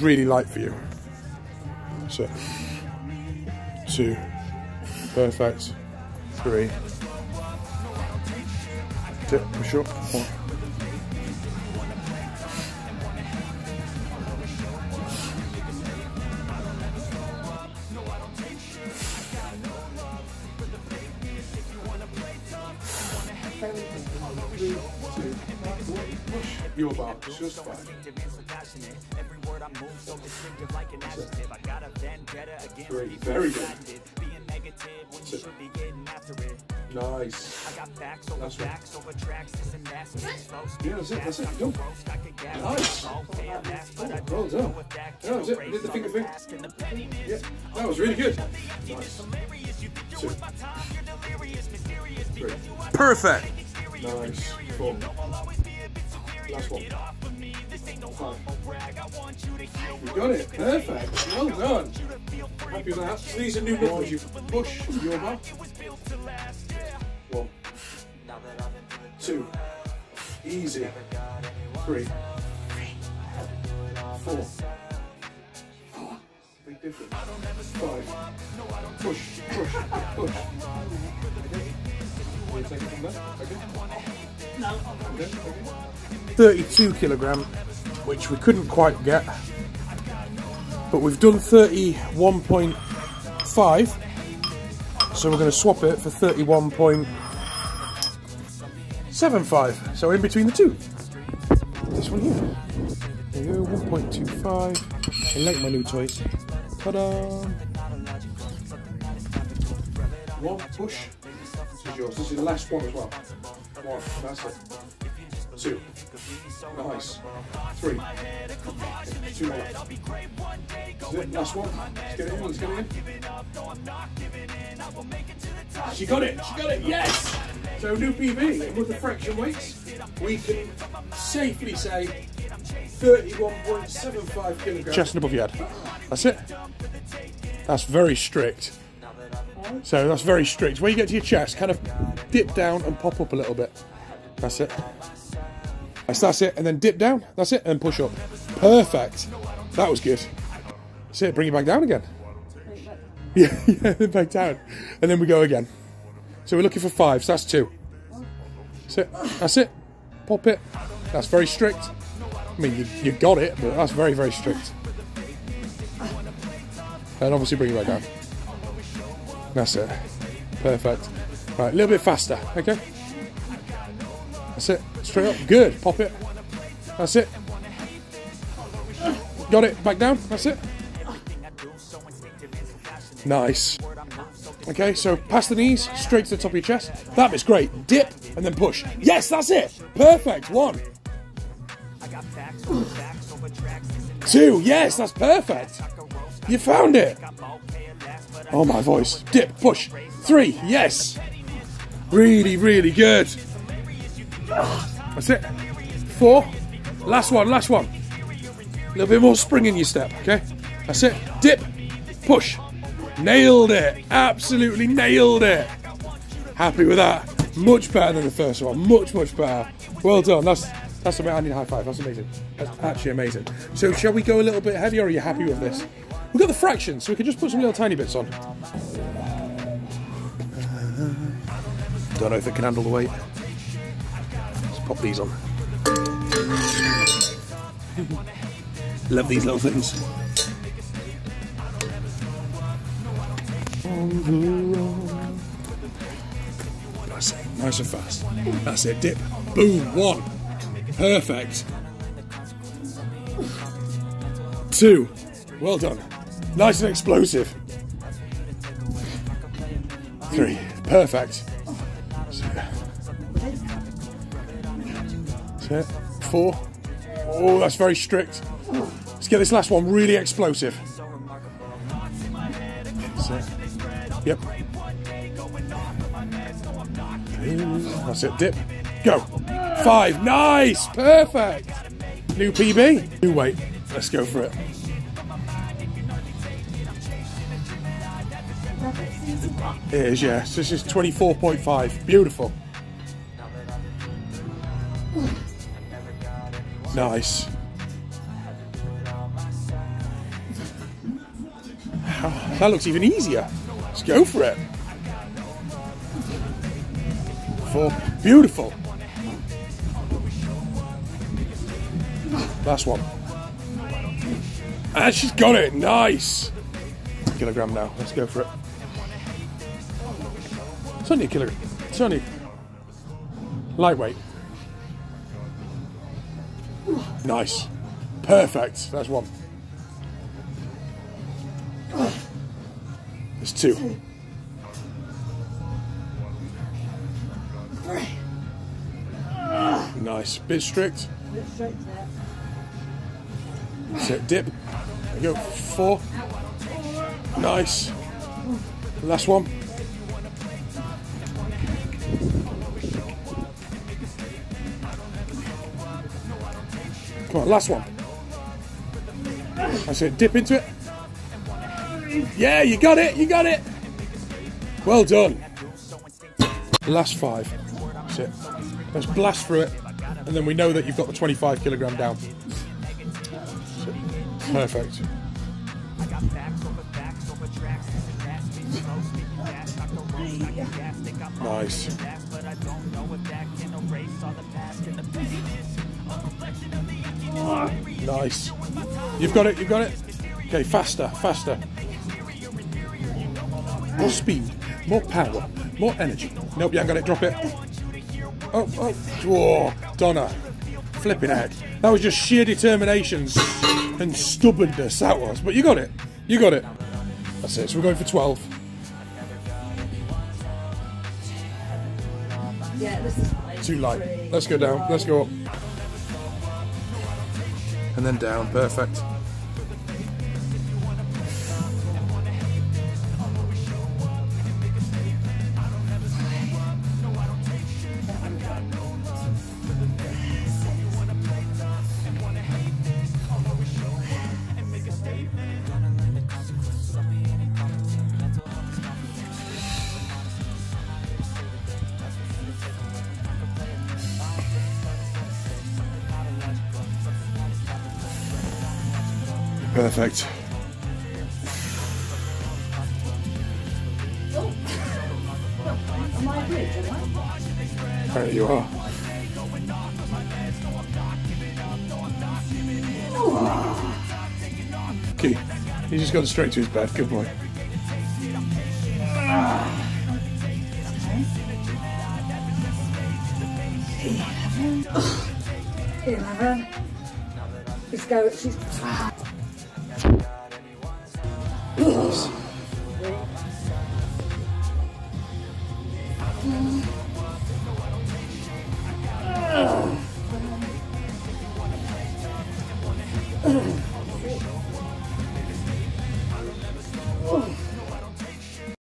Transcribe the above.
Really light for you. So, two, perfect, three, dip, push up, one. Your bar, just five. Three, very good. Sit. Nice. That's right. Yeah, that's it, that's it. Go. Nice. Oh, well done. Yeah, that was it. Did the finger thing. Yeah, that was really good. Nice. Two. Three. Perfect. Nice. Four. You got it. Perfect. Well done. Happy with that. So these are new numbers. You push your bar. One. Two. Easy. Three. Four. Big difference. Five. Push, push, push. Take it from there? Okay. No. Okay, okay. 32 kilogram, which we couldn't quite get. But we've done 31.5. So we're going to swap it for 31.75. So in between the two. This one here. There you go, 1.25. I like my new toys. Ta-da! One push. This is yours. This is the last one as well. One. That's it. Two. Nice. Three. Two more. This is it. Last one. Let's get it in. Let's get it in. She got it. She got it. Yes. So new PB with the fraction weights, we can safely say 31.75 kilograms. Chest and above your head. That's it. That's very strict. So that's very strict. When you get to your chest, kind of dip down and pop up a little bit. That's it. That's, that's it. And then dip down. That's it. And push up. Perfect. That was good. That's it. Bring it back down again. Yeah, yeah, back down. And then we go again. So we're looking for five. So that's two. That's it. That's it. Pop it. That's very strict. I mean, you, you got it, but that's very, very strict. And obviously bring it back down. That's it. Perfect. Right, a little bit faster, okay? That's it. Straight up. Good. Pop it. That's it. Got it. Back down. That's it. Nice. Okay, so past the knees, straight to the top of your chest. That bit's great. Dip and then push. Yes, that's it. Perfect. One. Two. Yes, that's perfect. You found it. Oh, my voice. Dip, push. Three. Yes. Really, really good. That's it. Four. Last one, last one. A little bit more spring in your step, okay? That's it. Dip, push. Nailed it. Absolutely nailed it. Happy with that. Much better than the first one. Much, much better. Well done. That's that's amazing. I need a high five. That's amazing. That's actually amazing. So shall we go a little bit heavier or are you happy with this? We've got the fractions, so we can just put some little tiny bits on. Don't know if it can handle the weight. Let's pop these on. Love these little things. That's it. Nice and fast. That's it. Dip. Boom. One. Perfect. Two. Well done. Nice and explosive. Three. Perfect. It. Four. Oh, that's very strict. Let's get this last one really explosive. Yep. That's it. Dip. Go. Five. Nice. Perfect. New PB. New weight. Let's go for it. It is, yes. This is 24.5. Beautiful. Nice. That looks even easier. Let's go for it. Four. Beautiful. Last one. And she's got it. Nice. Kilogram now. Let's go for it. It's only a kilogram. It's only lightweight. Nice. Perfect. That's one. There's two. Nice. Bit strict. That's it. Dip. There you go. Four. Nice. Last one. Come on, last one. That's it. Dip into it. Yeah, you got it. You got it. Well done. Last five. That's it. Let's blast through it, and then we know that you've got the 25 kilogram down. Perfect. Nice. Ah, nice. You've got it, you've got it. Okay, faster, faster. More speed, more power, more energy. Nope, you haven't got it, drop it. Oh, oh, whoa, Donna. Flipping heck. That was just sheer determination and stubbornness, that was. But you got it. You got it. That's it. So we're going for 12. Yeah, this is. Too light. Let's go down. Let's go up. And then down. Perfect. Perfect. Apparently you are. Okay. He just got straight to his bed. Good boy. Eleven. Let's go. She's. Oops.